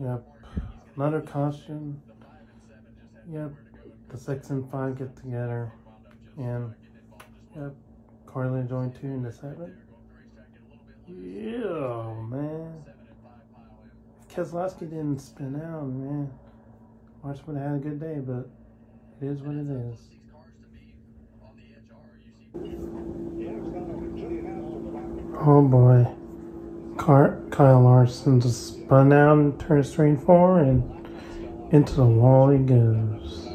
Yep. Another caution. Yep. The six and five get together. And yep. Corey LaJoie two in the seven. Yeah, man. If Keselowski didn't spin out, man, Marsh would have had a good day, but it is what it is. Oh boy. Car- Kyle Larson just spun out and turned straight forward and into the wall he goes.